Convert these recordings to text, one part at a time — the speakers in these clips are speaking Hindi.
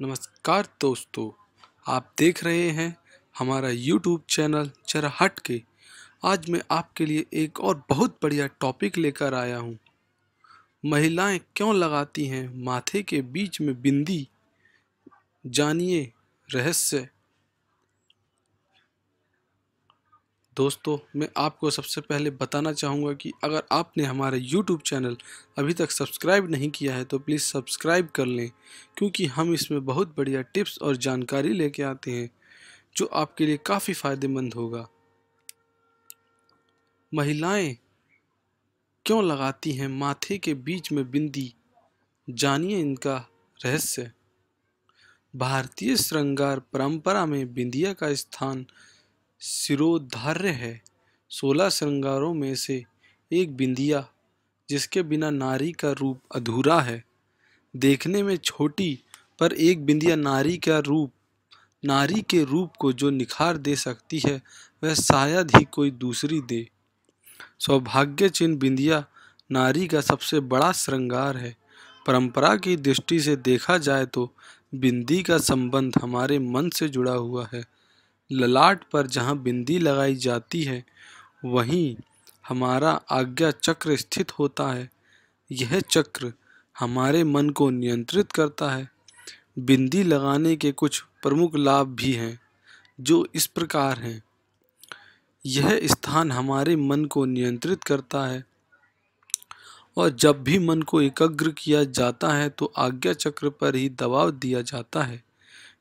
नमस्कार दोस्तों, आप देख रहे हैं हमारा YouTube चैनल जरा हट के। आज मैं आपके लिए एक और बहुत बढ़िया टॉपिक लेकर आया हूँ। महिलाएँ क्यों लगाती हैं? माथे के बीच में बिंदी? जानिए रहस्य। दोस्तों, मैं आपको सबसे पहले बताना चाहूँगा कि अगर आपने हमारे YouTube चैनल अभी तक सब्सक्राइब नहीं किया है तो प्लीज़ सब्सक्राइब कर लें, क्योंकि हम इसमें बहुत बढ़िया टिप्स और जानकारी लेके आते हैं, जो आपके लिए काफ़ी फ़ायदेमंद होगा। महिलाएँ क्यों लगाती हैं माथे के बीच में बिंदी? जानिए इनका रहस्य। भारतीय श्रृंगार परंपरा में बिंदिया का स्थान सिरोधार्य है। सोलह श्रृंगारों में से एक बिंदिया, जिसके बिना नारी का रूप अधूरा है। देखने में छोटी, पर एक बिंदिया नारी का रूप, नारी के रूप को जो निखार दे सकती है, वह शायद ही कोई दूसरी दे। सौभाग्य चिन्ह बिंदिया नारी का सबसे बड़ा श्रृंगार है। परंपरा की दृष्टि से देखा जाए तो बिंदी का संबंध हमारे मन से जुड़ा हुआ है। ललाट पर जहाँ बिंदी लगाई जाती है, वहीं हमारा आज्ञा चक्र स्थित होता है। यह चक्र हमारे मन को नियंत्रित करता है। बिंदी लगाने के कुछ प्रमुख लाभ भी हैं, जो इस प्रकार हैं। यह स्थान हमारे मन को नियंत्रित करता है, और जब भी मन को एकाग्र किया जाता है तो आज्ञा चक्र पर ही दबाव दिया जाता है।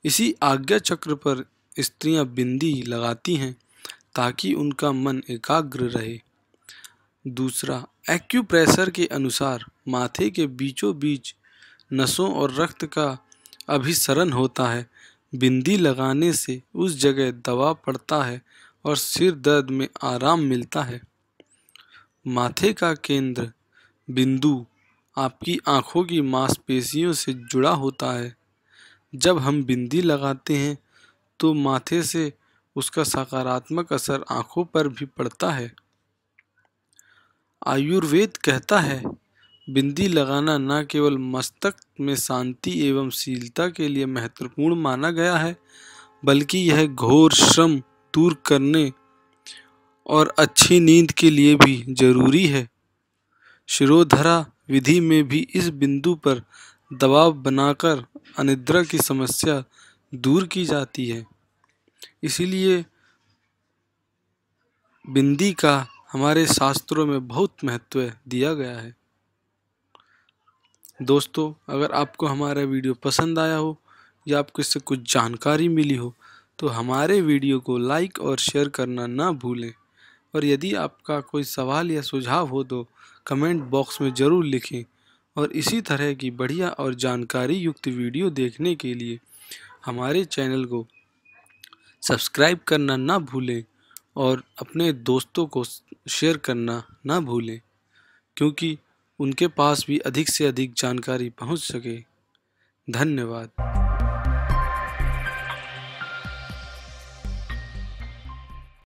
इसी आज्ञा चक्र पर स्त्रियाँ बिंदी लगाती हैं ताकि उनका मन एकाग्र रहे। दूसरा एक्यूप्रेशर के अनुसार माथे के बीचों बीच नसों और रक्त का अभिसरण होता है। बिंदी लगाने से उस जगह दबाव पड़ता है और सिर दर्द में आराम मिलता है। माथे का केंद्र, बिंदु, आपकी आँखों की मांसपेशियों से जुड़ा होता है। जब हम बिंदी लगाते हैं तो माथे से उसका सकारात्मक असर आँखों पर भी पड़ता है। आयुर्वेद कहता है, बिंदी लगाना न केवल मस्तक में शांति एवं शीलता के लिए महत्वपूर्ण माना गया है, बल्कि यह घोर श्रम दूर करने और अच्छी नींद के लिए भी ज़रूरी है। शिरोधरा विधि में भी इस बिंदु पर दबाव बनाकर अनिद्रा की समस्या दूर की जाती है। इसीलिए बिंदी का हमारे शास्त्रों में बहुत महत्व दिया गया है। दोस्तों, अगर आपको हमारा वीडियो पसंद आया हो या आपको इससे कुछ जानकारी मिली हो तो हमारे वीडियो को लाइक और शेयर करना ना भूलें। और यदि आपका कोई सवाल या सुझाव हो तो कमेंट बॉक्स में ज़रूर लिखें। और इसी तरह की बढ़िया और जानकारी युक्त वीडियो देखने के लिए हमारे चैनल को सब्सक्राइब करना ना भूलें और अपने दोस्तों को शेयर करना ना भूलें, क्योंकि उनके पास भी अधिक से अधिक जानकारी पहुँच सके। धन्यवाद।